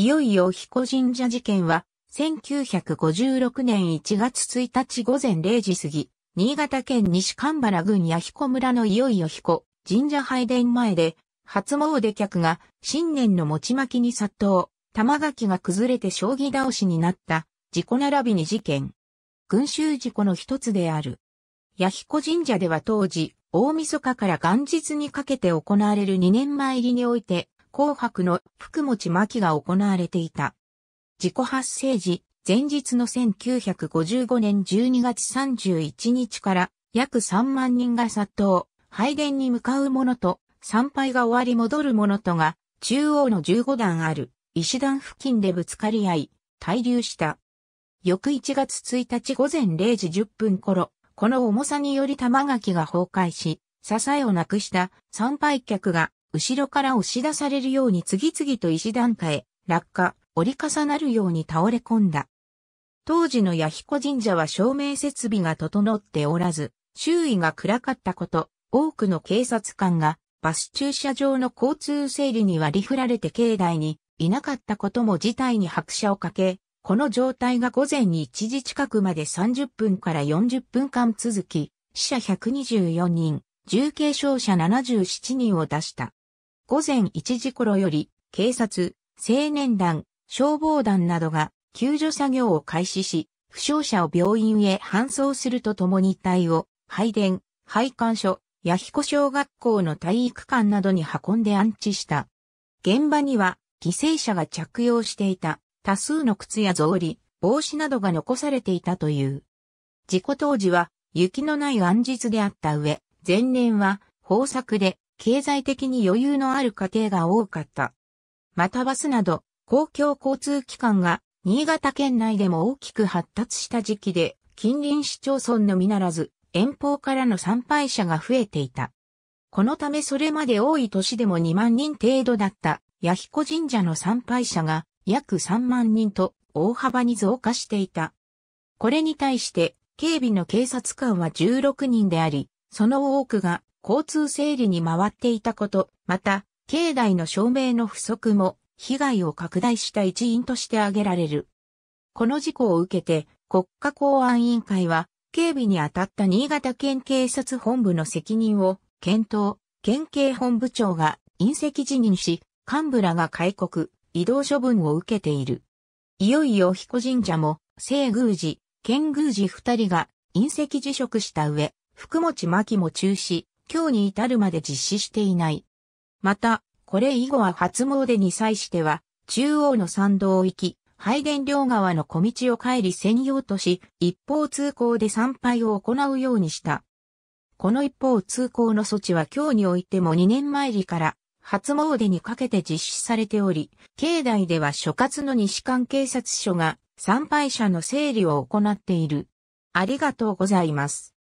いよいよ彦神社事件は、1956年1月1日午前0時過ぎ、新潟県西神原郡八彦村のいよいよ彦神社拝殿前で、初詣客が新年の餅巻きに殺到、玉垣が崩れて将棋倒しになった事故並びに事件。群衆事故の一つである。八彦神社では当時、大晦日から元日にかけて行われる2年参りにおいて、紅白の福持巻きが行われていた。事故発生時、前日の1955年12月31日から約3万人が殺到、拝殿に向かう者と、参拝が終わり戻る者とが、中央の15段ある石段付近でぶつかり合い、滞留した。翌1月1日午前0時10分頃、この重さにより玉垣が崩壊し、支えをなくした参拝客が後ろから押し出されるように次々と石段下へ落下、折り重なるように倒れ込んだ。当時の弥彦神社は照明設備が整っておらず、周囲が暗かったこと、多くの警察官がバス駐車場の交通整理に割り振られて境内にいなかったことも事態に拍車をかけ、この状態が午前に1時近くまで30分から40分間続き、死者124人、重軽傷者77人を出した。午前1時頃より、警察、青年団、消防団などが救助作業を開始し、負傷者を病院へ搬送するとともに遺体を、配電、配管所、八彦小学校の体育館などに運んで安置した。現場には、犠牲者が着用していた多数の靴や草履、帽子などが残されていたという。事故当時は雪のない安日であった上、前年は豊作で経済的に余裕のある家庭が多かった。またバスなど公共交通機関が新潟県内でも大きく発達した時期で近隣市町村のみならず遠方からの参拝者が増えていた。このためそれまで多い年でも2万人程度だった弥彦神社の参拝者が約3万人と大幅に増加していた。これに対して警備の警察官は16人であり、その多くが交通整理に回っていたこと、また、境内の照明の不足も被害を拡大した一因として挙げられる。この事故を受けて国家公安委員会は警備に当たった新潟県警察本部の責任を検討、県警本部長が隕石辞任し、幹部らが開国、移動処分を受けている。いよいよ彦神社も、聖宮寺、県宮寺二人が隕石辞職した上、福持巻も中止、今日に至るまで実施していない。また、これ以後は初詣に際しては、中央の参道を行き、拝殿両側の小道を帰り専用とし、一方通行で参拝を行うようにした。この一方通行の措置は今日においても2年前りから初詣にかけて実施されており、境内では所轄の西館警察署が参拝者の整理を行っている。ありがとうございます。